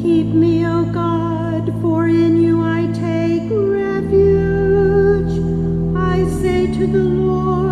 Keep me, O God, for in you I take refuge. I say to the Lord,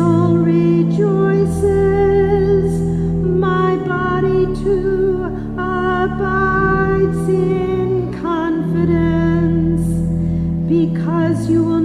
soul rejoices, my body too abides in confidence, because you